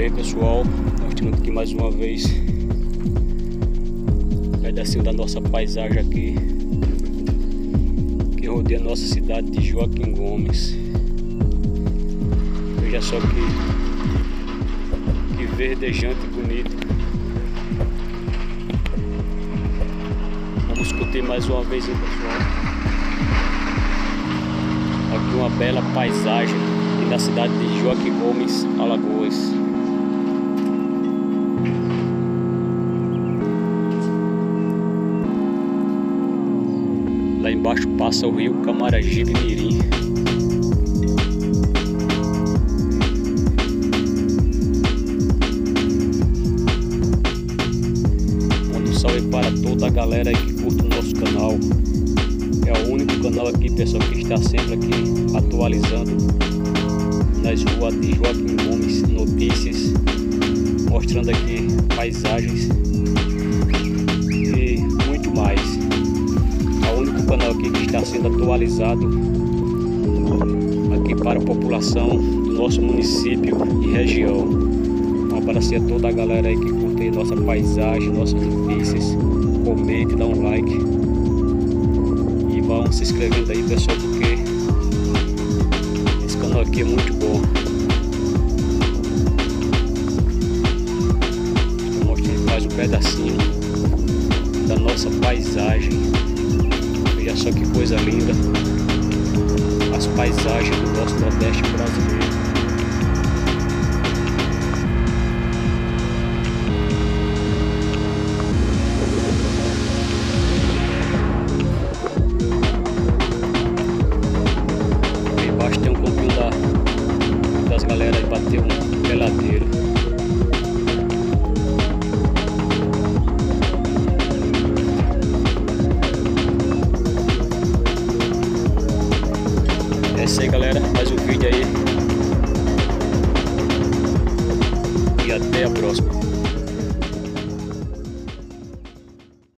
aí pessoal, mostrando aqui mais uma vez um pedacinho da nossa paisagem aqui que rodeia a nossa cidade de Joaquim Gomes. Veja só que, que verdejante bonito. Vamos curtir mais uma vez aí pessoal. Aqui uma bela paisagem na cidade de Joaquim Gomes, Alagoas. Lá embaixo passa o rio Camaragibe Mirim. Mando um salve para toda a galera que curte o nosso canal. É o único canal aqui, pessoal, que está sempre aqui atualizando nas ruas de Joaquim Gomes Notícias, mostrando aqui paisagens canal aqui que está sendo atualizado aqui para a população do nosso município e região. Um abraço a toda a galera aí que curte nossa paisagem, nossas notícias. Comente, dá um like. E vão se inscrevendo aí pessoal porque esse canal aqui é muito bom. Estou mostrando mais um pedacinho da nossa paisagem Olha só que coisa linda. As paisagens do nosso Nordeste brasileiro. Aí embaixo tem um pouquinho da, das galera aí bater um peladeiro. Isso aí galera, mais um vídeo aí. E até a próxima.